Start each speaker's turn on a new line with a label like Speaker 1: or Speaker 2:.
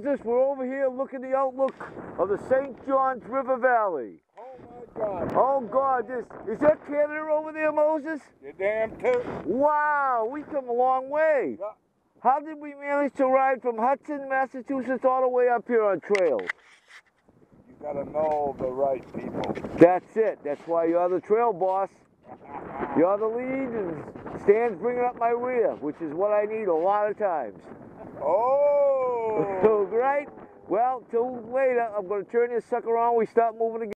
Speaker 1: Moses, we're over here looking the outlook of the St. Johns River Valley.
Speaker 2: Oh my God.
Speaker 1: Oh God, this is that Canada over there, Moses?
Speaker 2: You damn tootin'.
Speaker 1: Wow, we come a long way.
Speaker 2: Yeah.
Speaker 1: How did we manage to ride from Hudson, Massachusetts, all the way up here on trails?
Speaker 2: You gotta know the right people.
Speaker 1: That's it. That's why you're the trail boss. You're the lead, and Stan's bringing up my rear, which is what I need a lot of times.
Speaker 2: Oh.
Speaker 1: right? Well, till later, I'm going to turn this sucker on. We start moving again.